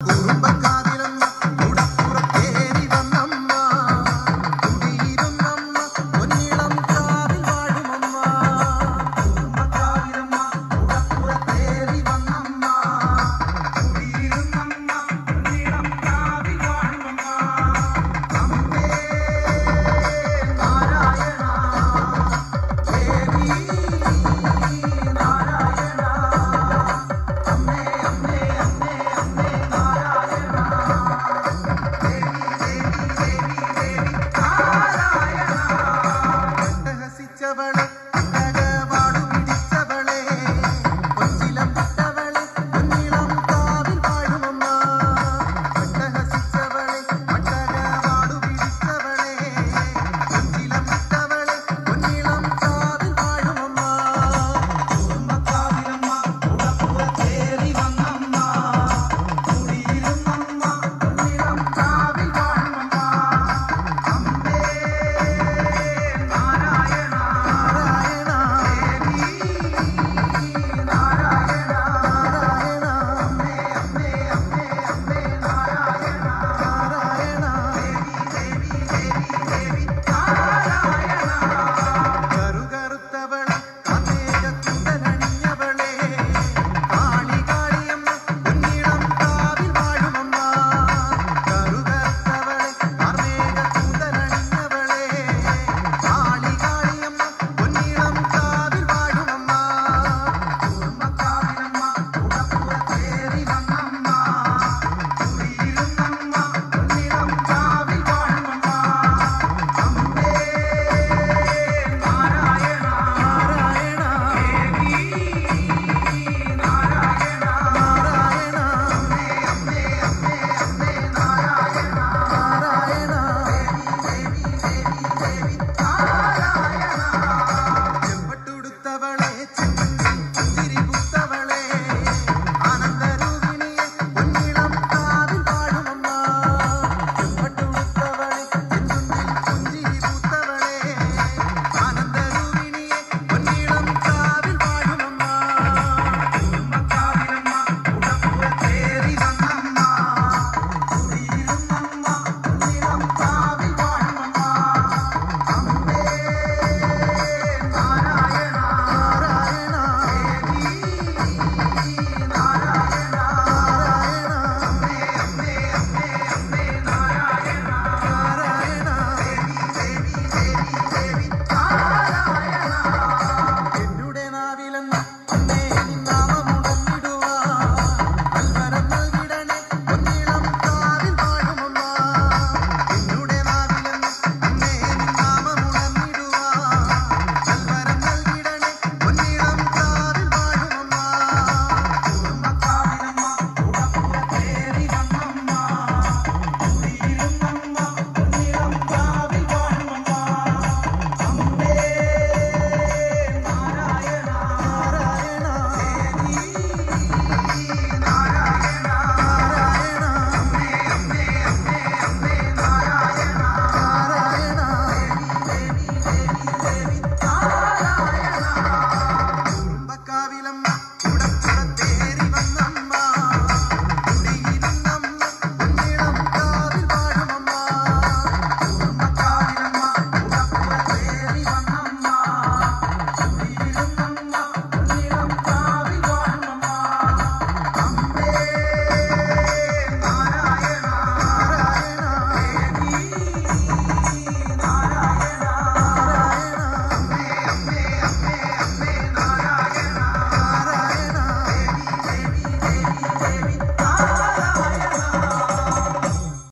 Goodbye.